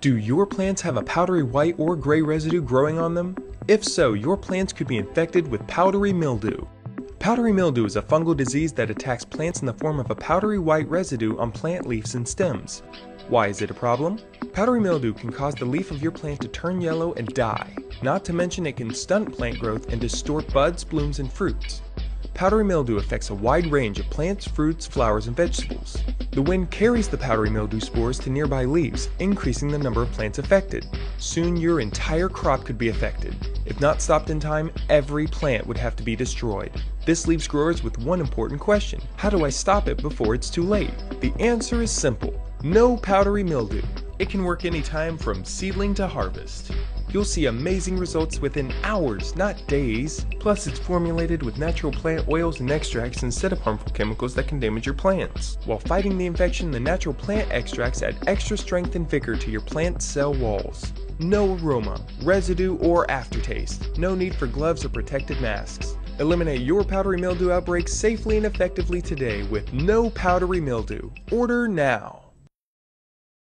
Do your plants have a powdery white or gray residue growing on them? If so, your plants could be infected with powdery mildew. Powdery mildew is a fungal disease that attacks plants in the form of a powdery white residue on plant leaves and stems. Why is it a problem? Powdery mildew can cause the leaf of your plant to turn yellow and die. Not to mention it can stunt plant growth and distort buds, blooms, and fruits. Powdery mildew affects a wide range of plants, fruits, flowers, and vegetables. The wind carries the powdery mildew spores to nearby leaves, increasing the number of plants affected. Soon your entire crop could be affected. If not stopped in time, every plant would have to be destroyed. This leaves growers with one important question. How do I stop it before it's too late? The answer is simple. No powdery mildew. It can work anytime from seedling to harvest. You'll see amazing results within hours, not days. Plus, it's formulated with natural plant oils and extracts instead of harmful chemicals that can damage your plants. While fighting the infection, the natural plant extracts add extra strength and vigor to your plant cell walls. No aroma, residue, or aftertaste. No need for gloves or protective masks. Eliminate your powdery mildew outbreak safely and effectively today with no powdery mildew. Order now.